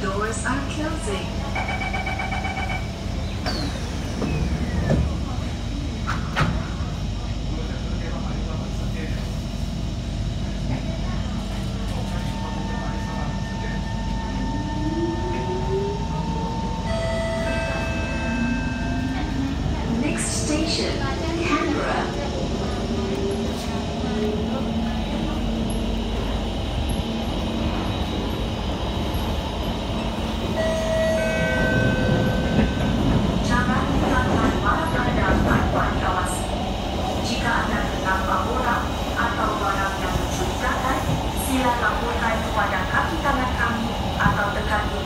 Doors are closing. menimpa orang atau barang yang mencurigakan, sila laporkan kepada kaki tangan kami atau tekan di